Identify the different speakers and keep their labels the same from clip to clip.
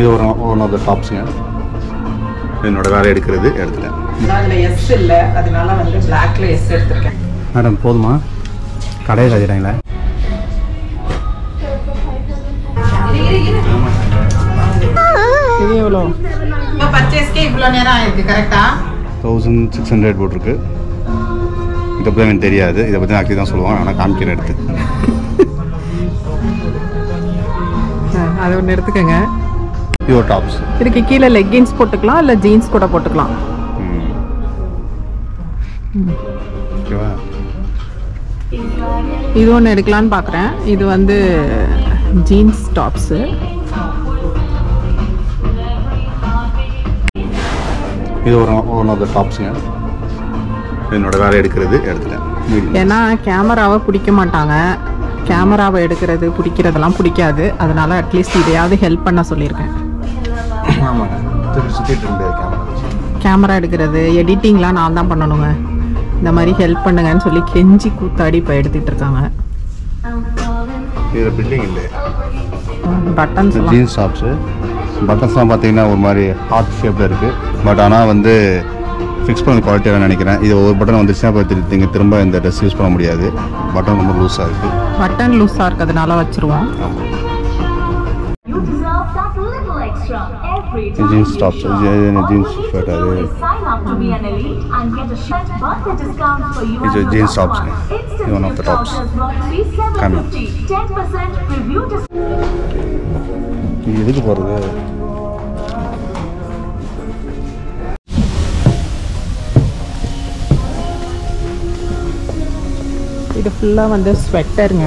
Speaker 1: இது ஒரு one of the டாப்ஸுங்க என்னோட வேலை எடுக்கிறது எடுத்துட்டேன்.
Speaker 2: அதில் எஸ் இல்லை அதனால வந்து பிளாக்ல எஸ் எடுத்திருக்கேன்.
Speaker 1: மேடம் போதுமா? கடையை கட்டிட்டாங்களே
Speaker 2: இது எவ்வளோ? இப்போ பர்ச்சேஸ்க்கே இவ்வளோ நேரம் ஆயிருக்கு கரெக்டா
Speaker 1: தௌசண்ட் சிக்ஸ் ஹண்ட்ரட் போட்டிருக்கு. இதை பற்றி எனக்கு தெரியாது. இதை பற்றி ஆக்சுவலி தான் சொல்லுவாங்க ஆனால் காமிக்கிறேன் எடுத்து.
Speaker 2: அது ஒன்று எடுத்துக்கோங்க.
Speaker 1: யோ டாப்ஸ்
Speaker 2: இதுக்கு கீழே லெக்கின்ஸ் போட்டுக்கலாம் இல்லை ஜீன்ஸ் கூட போட்டுக்கலாம்.
Speaker 1: ஓகேவா?
Speaker 2: இது ஒன்று எடுக்கலான்னு பார்க்குறேன் இது வந்து ஜீன்ஸ் டாப்ஸு
Speaker 1: இது ஒரு ஒன் ஆஃப் த டாப்ஸுங்க என்னோட வேலை எடுக்கிறது எடுத்துட்டேன்.
Speaker 2: ஏன்னா கேமராவை பிடிக்க மாட்டாங்க. கேமராவை எடுக்கிறது பிடிக்கிறதெல்லாம் பிடிக்காது. அதனால அட்லீஸ்ட் இதையாவது ஹெல்ப் பண்ண சொல்லியிருக்கேன்.
Speaker 1: ஆமாங்க. திருப்பி சுற்றிட்டு இருந்தது கேமரா
Speaker 2: கேமரா எடுக்கிறது எடிட்டிங்லாம் நான் தான் பண்ணணுங்க. இந்த மாதிரி ஹெல்ப் பண்ணுங்கன்னு சொல்லி கெஞ்சி கூத்தாடி இப்போ எடுத்துட்டு இருக்காங்க.
Speaker 1: இதில் பில்டிங் இல்லை.
Speaker 2: பட்டன்ஸ்
Speaker 1: ஜீன்ஸ் டாப்ஸு பட்டன்ஸ்லாம் பார்த்தீங்கன்னா ஒரு மாதிரி ஹார்ட் ஷேப்பில் இருக்குது பட் ஆனால் வந்து ஃபிக்ஸ் பண்ண குவாலிட்டியாக நினைக்கிறேன். இது ஒரு பட்டன் வந்துச்சுன்னா இப்போ திரு- நீங்கள் திரும்ப இந்த ட்ரெஸ் யூஸ் பண்ண முடியாது. பட்டன் ரொம்ப லூஸாக இருக்குது
Speaker 2: பட்டன் லூஸாக இருக்கிறதுனால வச்சுருவோம்.
Speaker 1: ஆமாம்
Speaker 3: little extra every time.
Speaker 1: Jeans
Speaker 3: you
Speaker 1: tops
Speaker 3: shop.
Speaker 1: Jeans
Speaker 3: All you
Speaker 1: shirt
Speaker 3: need to
Speaker 1: அது
Speaker 3: do is sign up to be an elite and get a shirt birthday discount for you
Speaker 1: It's a
Speaker 3: and your
Speaker 1: jeans
Speaker 3: loved
Speaker 1: tops.
Speaker 3: one.
Speaker 1: It's
Speaker 3: Instant
Speaker 1: one of the
Speaker 3: discount
Speaker 1: tops.
Speaker 3: is worth rupees
Speaker 1: Come on.
Speaker 3: 750. 10% review discount.
Speaker 1: இது எதுக்கு போகிறது
Speaker 2: இது ஃபுல்லாக வந்து ஸ்வெட்டருங்க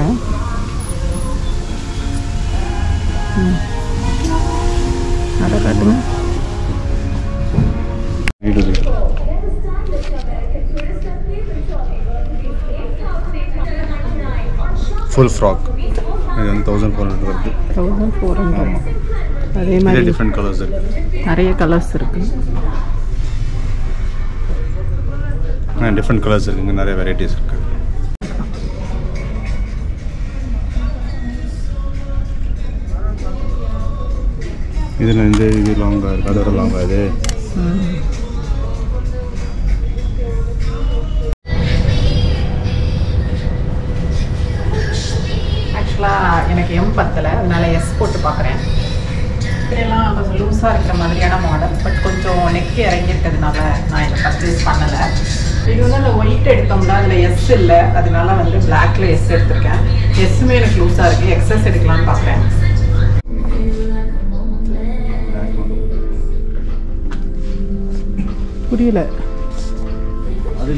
Speaker 1: full frock இது வந்து thousand four hundred வருது.
Speaker 2: Thousand four hundred அதே மாதிரி
Speaker 1: டிஃப்ரெண்ட் கலர்ஸ் இருக்குது
Speaker 2: நிறைய கலர்ஸ் இருக்கு.
Speaker 1: டிஃப்ரெண்ட் கலர்ஸ் இருக்குங்க நிறைய வெரைட்டிஸ் இருக்குது இதில் இந்த இது லாங்காக இருக்குது அதோட லாங்காக இது
Speaker 2: ஆக்சுவலாக எனக்கு எம் பத்தலை அதனால எஸ் போட்டு பார்க்குறேன். இப்படியெல்லாம் கொஞ்சம் லூஸாக இருக்கிற மாதிரியான மாடல் பட் கொஞ்சம் நெக் இறங்கியிருக்கிறதுனால நான் இதை பர்ச்சேஸ் பண்ணலை. இது வந்து அந்த ஒயிட் எடுத்தோம்னா அதில் எஸ் இல்லை அதனால வந்து பிளாக்ல எஸ் எடுத்திருக்கேன். எஸ்ஸுமே எனக்கு லூஸாக இருக்குது எக்ஸஸ் எடுக்கலாம்னு பார்க்குறேன். புரியல.
Speaker 1: அது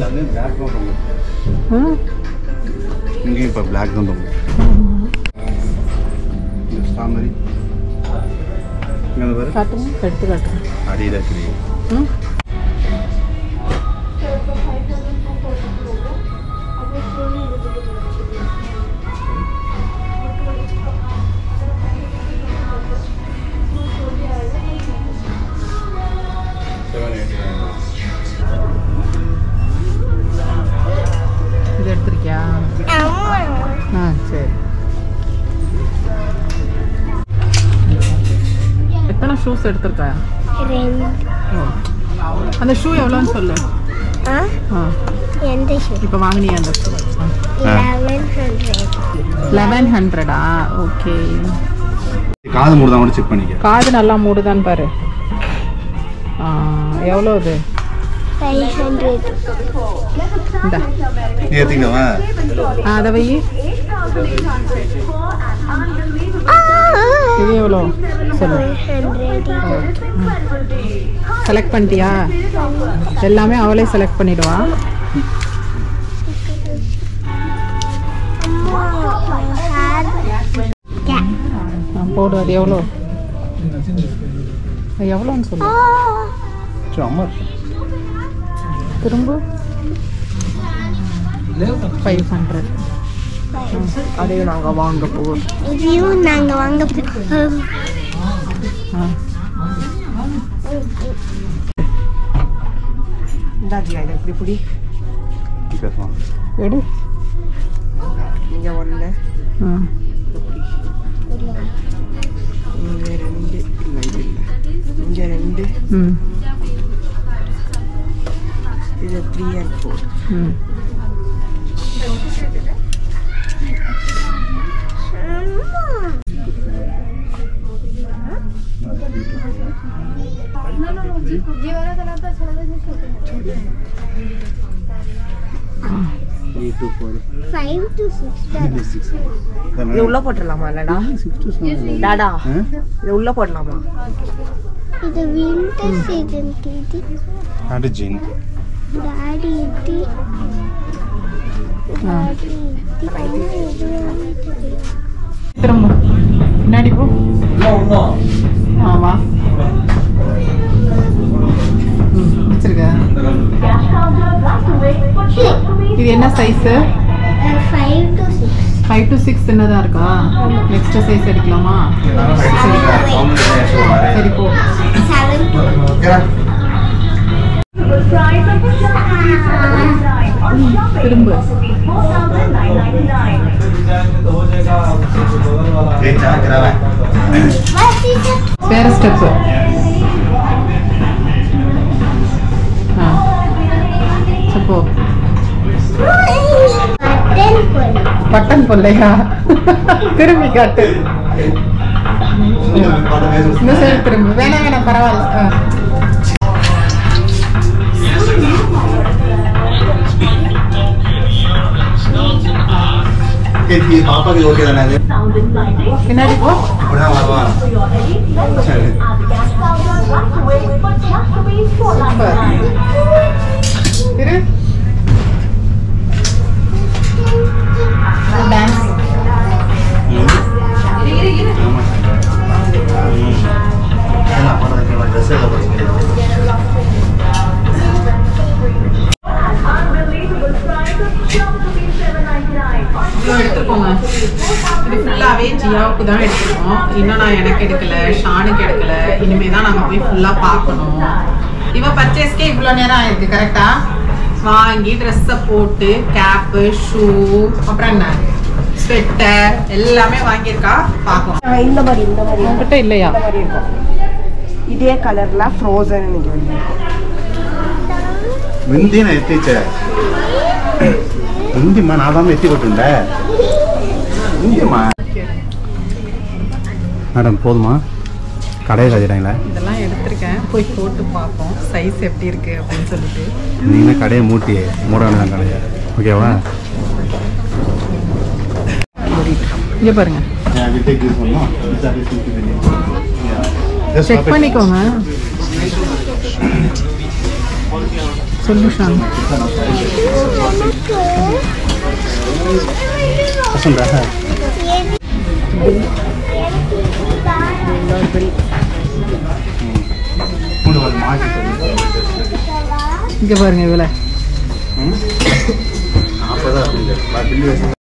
Speaker 1: இங்கேயும் இப்போ பிளாக் தான் இந்த ஸ்ட்ராபெரி இங்கே
Speaker 2: எடுத்து காட்டுங்க.
Speaker 1: அடியில்
Speaker 2: ஷூஸ் எடுத்திருக்கா. அந்த ஷூ எவ்வளோன்னு சொல்லு.
Speaker 4: ஆ?
Speaker 2: ஆ.
Speaker 4: எந்த ஷூ
Speaker 2: இப்போ வாங்கினியா அந்த ஷூ
Speaker 4: லெவன் ஹண்ட்ரட்
Speaker 2: ஓகே
Speaker 1: காது மூடு தான் கூட செக் பண்ணிக்க.
Speaker 2: காது நல்லா மூடுதான்னு பாரு. ஆ, எவ்வளோ இது? அதை வை. இது எவ்வளோ? சொல்லு. செலக்ட் பண்ணிட்டியா? எல்லாமே அவளே செலக்ட் பண்ணிடுவா. போடு அது எவ்வளோ? எவ்வளோன்னு சொல்லு. திரும்ப. ஃபைவ் ஹண்ட்ரட் அதையும் நாங்கள் வாங்க போகிறோம்
Speaker 4: இதையும் நாங்கள் வாங்க போ-
Speaker 2: ஆ இந்தாஜியா இதை இப்படி பிடி. எடு.
Speaker 5: இங்கே ஒன்று இப்படி இங்கே ரெண்டு. இல்லை இது இல்லை இங்கே ரெண்டு.
Speaker 2: ம்.
Speaker 5: இது த்ரீ அண்ட் ஃபோர்
Speaker 2: ம்.
Speaker 5: இது உள்ள போட்டுடலாமா இல்லடா டாடா இது உள்ள போடலாமா
Speaker 4: இது winter season கிட்டி
Speaker 1: அது ஜீன்
Speaker 4: டாடி இட்டி டாடி இட்டி பண்ண இது
Speaker 2: திரும்ப பின்னாடி போ ஆமா. ம், இது என்ன
Speaker 4: size five
Speaker 2: to six five சின்னதாக இருக்கா? நெக்ஸ்ட் சைஸ் எடுக்கலாமா? சரி போ.
Speaker 4: செவன் டு
Speaker 2: திரும்ப வேற ஸ்டெப்பு போ
Speaker 4: பட்டன்
Speaker 2: பொல்லையா திரும்பி காட்டு இந்த சைடு திரும்ப வேணாம் வேணாம் பரவாயில்ல ஆ.
Speaker 1: பாப்பாக்கு ஓகே தானே அது
Speaker 2: பின்னாடி போ
Speaker 1: அப்படிதான் வருவான் சரி
Speaker 2: ஜியாவுக்கு தான் எடுத்துருக்கோம் இன்னும் நான் எனக்கு எடுக்கல ஷானுக்கு எடுக்கல. இனிமே தான் நாங்கள் போய் ஃபுல்லாக பார்க்கணும். இவன் பர்ச்சேஸ்க்கே இவ்வளோ நேரம் ஆயிருக்கு கரெக்டா வாங்கி ட்ரெஸ்ஸை போட்டு கேப்பு ஷூ அப்புறம் என்ன? ஸ்வெட்டர் எல்லாமே வாங்கியிருக்கா? பார்க்கலாம்.
Speaker 5: இந்த மாதிரி இந்த மாதிரி.
Speaker 2: உங்ககிட்ட இல்லையா?
Speaker 5: இந்த மாதிரி இருக்கும். இதே கலர்ல ஃப்ரோசன் இன்னைக்கு
Speaker 1: வந்து நான் எத்திச்ச விந்திம்மா நான் தான் எத்தி போட்டுண்ட விந்தியம்மா மேடம் போதுமா? கடையை காட்டிட்டாங்களே?
Speaker 2: இதெல்லாம் எடுத்திருக்கேன். போய் போட்டு பார்ப்போம். சைஸ் எப்படி இருக்கு அப்படின்னு சொல்லிட்டு.
Speaker 1: நீங்க கடையை மூட்டி மூட வேண்டாம் கடையை. ஓகேவா
Speaker 2: இங்கே பாருங்க. செக் பண்ணிக்கோங்க. சொல்யூஷன்
Speaker 1: பசங்க
Speaker 2: இங்கே பாருங்க இவ்வளோ
Speaker 1: அப்பதான்